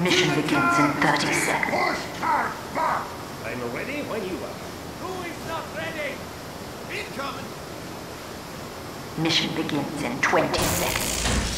Mission begins in 30 seconds. I'm ready when you are. Who is not ready? Incoming! Mission begins in 20 seconds.